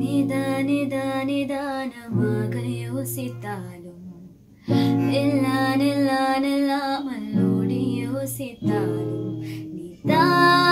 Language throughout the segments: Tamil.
நிதான நிதான நிதானமாக யோசித்தாலும் நில்லா நில்லா நில்லாமல் ஓடி யோசித்தாலும் நீதான்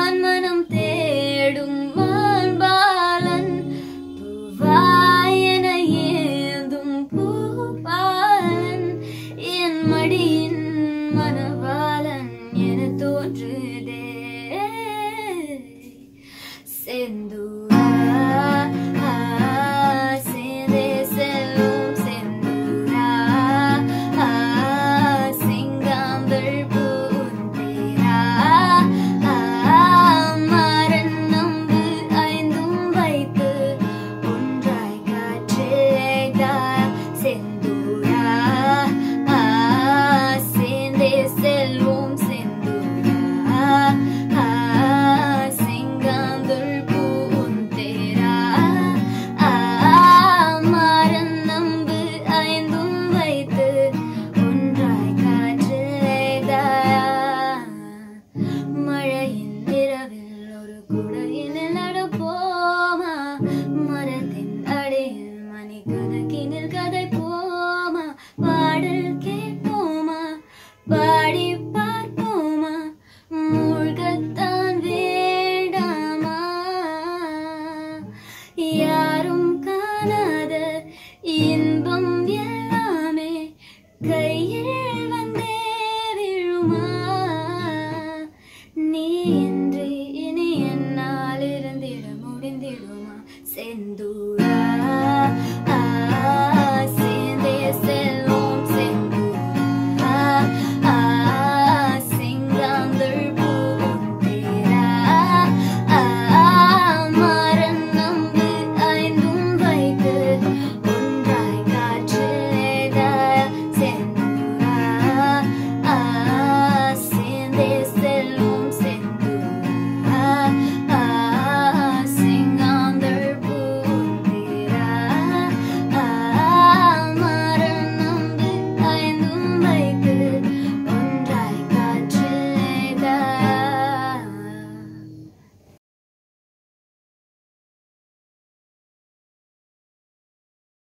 பாடல் கேட்போமா? பாடி பார்ப்போமா? மூழ்கத்தான் வேண்டாமா? யாரும் காணாத இன்பம் எல்லாமே கையில் வந்தே விழுமா? நீ இன்றி இனி செந்தூர்